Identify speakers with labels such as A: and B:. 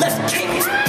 A: Let's kick.